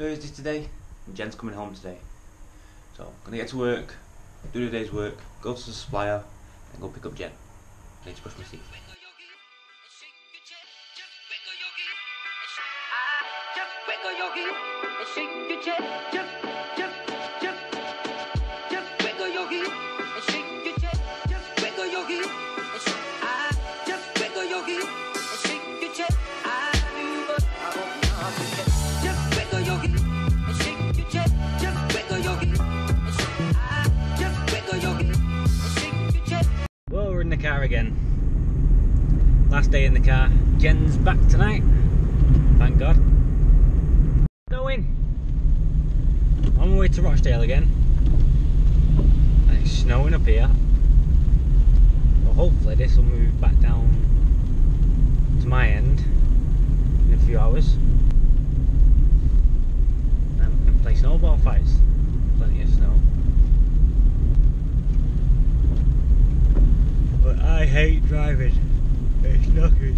Thursday today, and Jen's coming home today. So I'm gonna get to work, do the day's work, go to the supplier, and go pick up Jen. I need to brush my teeth. Well, we're in the car again. Last day in the car. Jen's back tonight. Thank God. Going. On my way to Rochdale again. And it's snowing up here. Well, hopefully this will move back down to my end in a few hours. And we can play snowball fights. Plenty of snow. But I hate driving. It's knocking.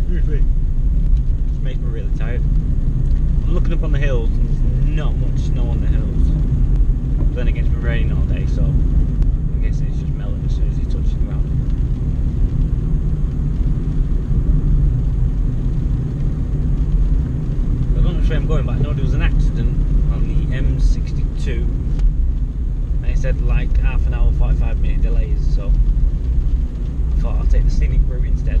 Excuse me. It makes me really tired. I'm looking up on the hills and there's not much snow on the hills. But then again, it's been raining all day, so I guess it's just melting as soon as it touches the ground. I don't know which way I'm going, but I know there was an accident on the M62 and it said like half an hour, 45 minute delays, so I'll take the scenic route instead.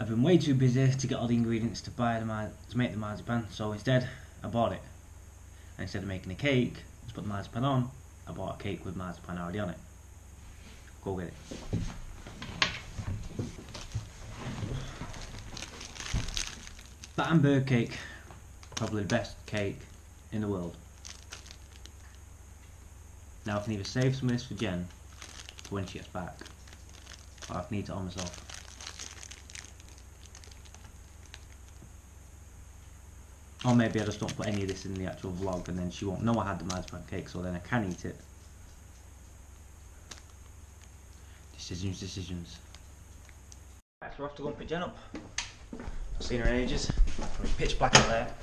I've been way too busy to get all the ingredients to buy the mar- to make the marzipan, so instead I bought it. And instead of making a cake, to put the marzipan on, I bought a cake with marzipan already on it. Go get it. Battenberg cake, probably the best cake in the world. Now I can either save some of this for Jen for when she gets back, or I can eat it all myself. Or maybe I just don't put any of this in the actual vlog and then she won't know I had the marzipan cake so then I can eat it. Decisions, decisions. Right, so we're off to go and pick Jen up. I've seen her in ages. Pitch black out there.